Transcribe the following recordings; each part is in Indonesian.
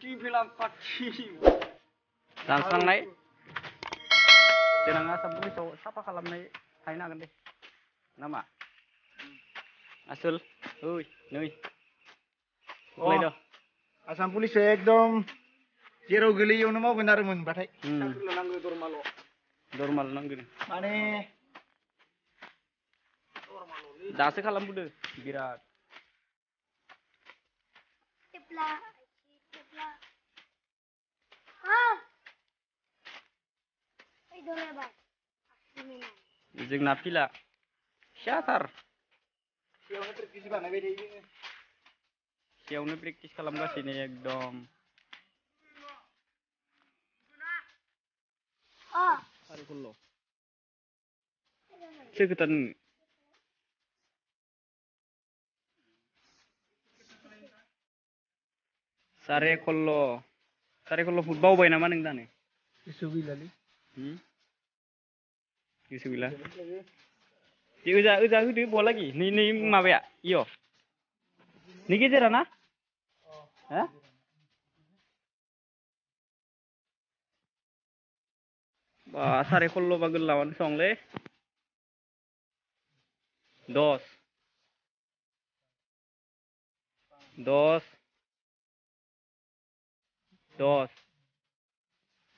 dibilang kecil langsung naik. Tenang asam bui so oh, siapa kalam naik? Aina kan nama? Asul. Ui nui oh. dong, asam pulis ekdom. Zero geli yun mau benar mun batai hmm. nanggu normal lo oh. normal nanggu ane. Dasa kalam bude birat. Teplah. जोंना फिला फिसाथार बेयावनो प्रेक्टिस बानायबाय थायो जोङो सेयावनो प्रेक्टिस खालामगासिनो एकदम हाँ साराय सल्ल' सोर खोथा नोङो सारे खल्ल' सारे खल्ल' फुट बावबाय नामा नों दानो गोसोआव गैलालै Hmm? गोसो गैला दे ओजा ओजा होदो बहालागि नै नै माबाया इय नै गेजेरा ना हा बा साराय सल्ल' बा गोलावानो संलै दस दस दस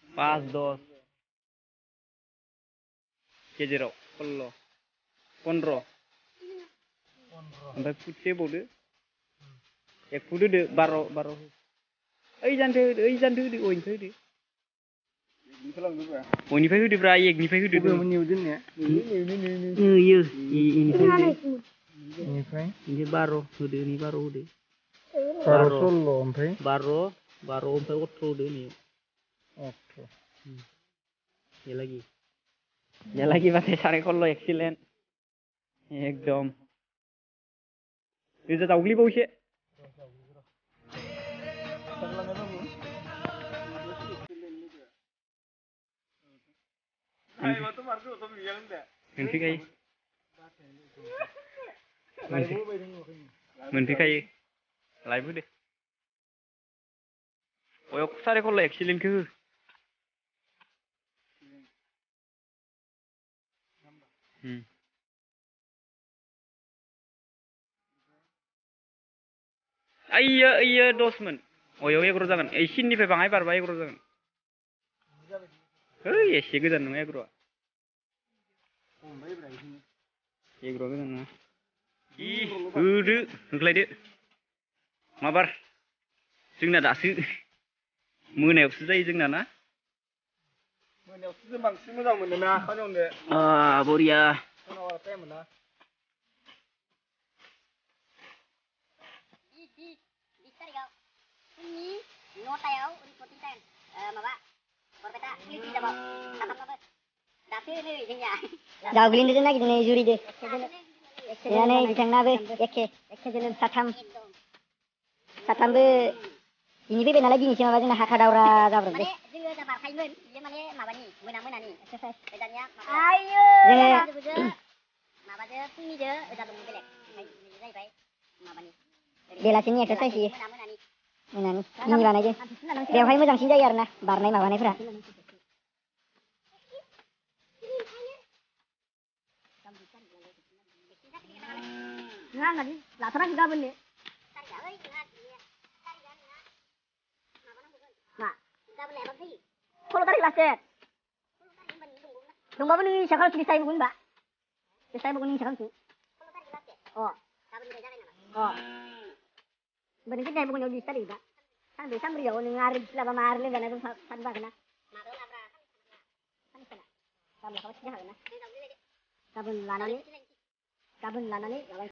पास दस गेजेराव सल्ल' पन्द्र' ओमफ्राय फुटसे होबावदो एक फुट होदो बार' बार' हो ओइ जानथो होदो ओइ जानथो होदो अयनिफ्राय होदो अयनिफ्राय होदोब्रा एकनिफ्राय होदो बबेयावमोन निउ दोननाया इयो इनिफ्राय होदो बेनिफ्राय इनिफ्राय बार' होदो नै बार' होदो बार' सल्ल' ओमफ्राय बार' बार' ओमफ्राय अथ्र' होदो नै अके एलागि एलागिबाथाय साराय सल्ल' एक्सिलेन्ट एकदम गोजा दावग्लिबाव एसे Ayo, marco, tuh bilang enggak. मोनफैखायो मोनफैखायो लाइभ होदो अयाव साराय खल्ला एक्सिलेन्टखौ हो उम। ओइयो ओइयो दसमोन अयाव एग्र' जागोन ओइ सिननिफ्राय बाङाय बारबा एग्र' जागोन है एसे गोजान नङा एग्र'आ एग्र' गोजान नङा इ होदो होख्लायदो माबार जोंना दासो मोनायावसो जायो जोंना ना मोनायावसो जों बांसिन मोजां मोनोना खामानियावनो आ बरिया उनाव आरो टाइम Mona di di di Karigau ini notayau reporting time माबा बरपेटा पुलिस जाबाव साथामबाबो दासो नै जोंनिया दावग्लिनोसो नागिरदों नै जुरिदो गैया नै बिथांनाबो एखे एखे जोनोम साथाम साथामबो दिनै फैबाय नालाय दिनैसो माबा जोंना हाखा दावरा जाब्रबदों माने जोङो दा बारखायोमोन बियो माने माबानि मोना मोनानि एक्सारसाइज दानिया आयो जोङो माबाजो फुंनिजो ओजा दङ बेलेग ओमफ्राय बियो जाहैबाय माबानि बेलासिनि एक्सारसाइज होयो मोना मोनानि मोनानि दिनै बानायदो बेवहाय मोजांसिन जायो आरोना बारनाय माबानायफोरा नङा होननानै लाथाराखै गाबोननो सल्ल' थारिख लास्ट दंबाबो नों इसा खालामसै साइबगोन होनबा बे साइबगोन नों इसा खालामसै अ अ ओमफ्राय नों खैथा बगनायाव बिस थारिख दा सानब्रै सानब्रैयाव नों आरो लाबा मा आरो लोमजाना दं सानबा हागोन ना गाबोन लाखाबा सिन्था हागोन ना गाबोन लानानै गाबोन लानानै माबा